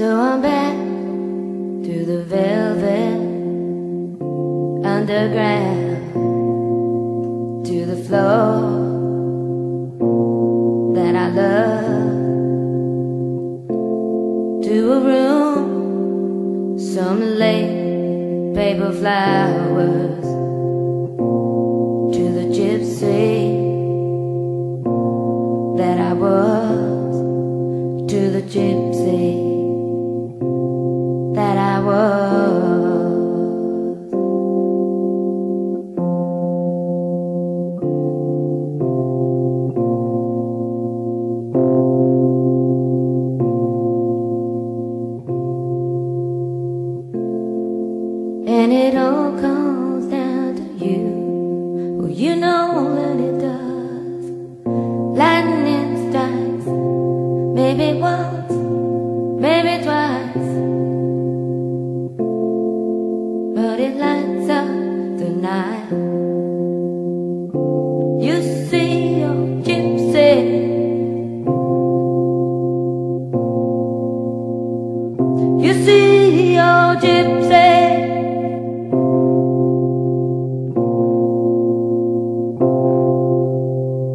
So I'm back to the velvet underground, to the floor that I love, to a room, some late paper flowers, to the gypsy that I was, to the gypsy And it all comes down to you. Well, you know that it does. Lightning strikes, maybe once, maybe twice. But it lights up the night.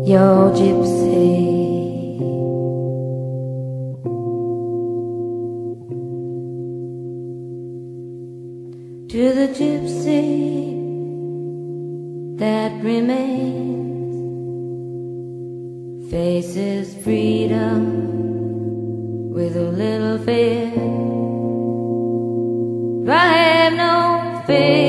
Your gypsy. To the gypsy that remains, faces freedom with a little fear. I have no fear,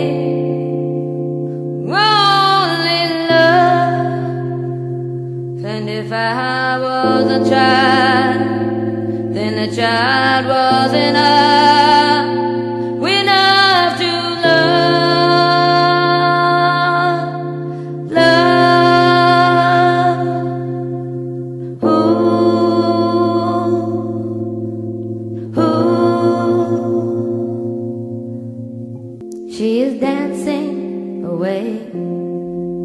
if I was a child, then a child was enough, enough to love, love. Ooh, ooh. She is dancing away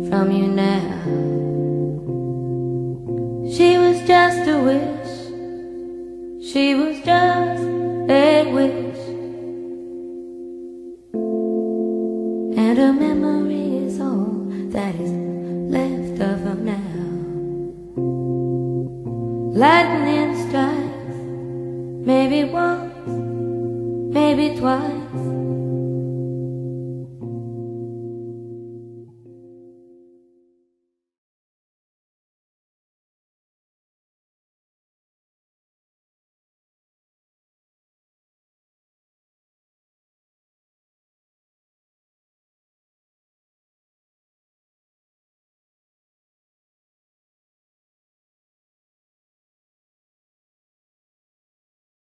from you now. She was just a wish. She was just a wish. And her memory is all that is left of her now. Lightning strikes, maybe once, maybe twice.